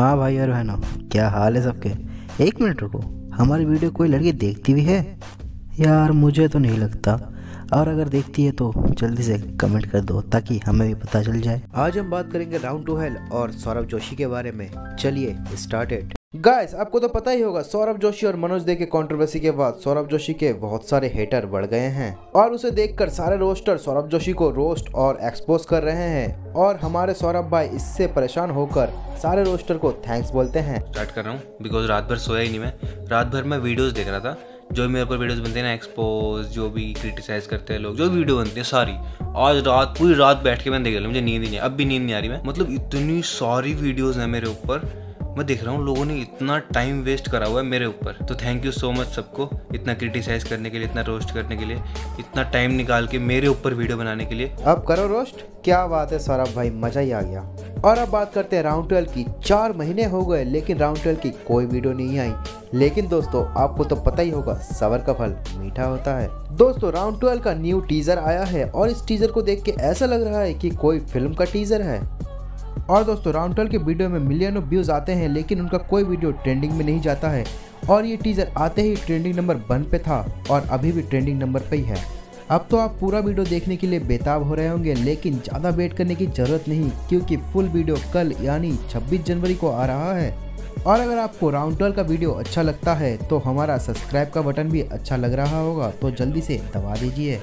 हाँ भाई और बहनों, क्या हाल है सबके? एक मिनट रुको, हमारी वीडियो कोई लड़की देखती भी है? यार मुझे तो नहीं लगता। और अगर देखती है तो जल्दी से कमेंट कर दो, ताकि हमें भी पता चल जाए। आज हम बात करेंगे राउंड टू हेल और सौरभ जोशी के बारे में। चलिए स्टार्टेड गाइस आपको तो पता ही होगा, सौरभ जोशी और मनोज दे के कंट्रोवर्सी के बाद सौरभ जोशी के बहुत सारे हेटर बढ़ गए हैं। और उसे देखकर सारे रोस्टर सौरभ जोशी को रोस्ट और एक्सपोज कर रहे हैं। और हमारे सौरभ भाई इससे परेशान होकर सारे रोस्टर को थैंक्स बोलते हैं। स्टार्ट कर रहा हूँ बिकॉज़ रात भर सोया ही नहीं मैं। रात भर मैं वीडियोस देख रहा था। जो मेरे ऊपर वीडियोस बनते हैं ना एक्सपोज जो भी क्रिटिसाइज करते हैं लोग, जो वीडियो बनती है सारी आज रात, पूरी रात बैठ के मैंने देख लिया, मुझे नींद नहीं अब भी नींद नहीं आ रही मैं। मतलब इतनी सारी वीडियोस हैं मेरे ऊपर। मैं देख रहा हूँ लोगों ने इतना टाइम वेस्ट करा हुआ है मेरे ऊपर। तो थैंक यू सो मच सबको, इतना क्रिटिसाइज करने के लिए, इतना रोस्ट करने के लिए, इतना टाइम निकाल के मेरे ऊपर वीडियो बनाने के लिए। अब करो रोस्ट क्या बात है सौरभ भाई, मज़ा ही आ गया। और अब बात करते हैं राउंड ट्वेल्व की। चार महीने हो गए, लेकिन राउंड ट्वेल्व की कोई वीडियो नहीं आई। लेकिन दोस्तों, आपको तो पता ही होगा, सबर का फल मीठा होता है। दोस्तों राउंड ट्वेल्व का न्यू टीजर आया है, और इस टीजर को देख के ऐसा लग रहा है कि कोई फ़िल्म का टीजर है। और दोस्तों राउंड ट्वेल्व के वीडियो में मिलियन व्यूज़ आते हैं, लेकिन उनका कोई वीडियो ट्रेंडिंग में नहीं जाता है। और ये टीजर आते ही ट्रेंडिंग नंबर वन पे था और अभी भी ट्रेंडिंग नंबर पे ही है। अब तो आप पूरा वीडियो देखने के लिए बेताब हो रहे होंगे, लेकिन ज़्यादा वेट करने की ज़रूरत नहीं, क्योंकि फुल वीडियो कल यानी 26 जनवरी को आ रहा है। और अगर आपको राउंड ट्वेल्व का वीडियो अच्छा लगता है तो हमारा सब्सक्राइब का बटन भी अच्छा लग रहा होगा तो जल्दी से दबा दीजिए।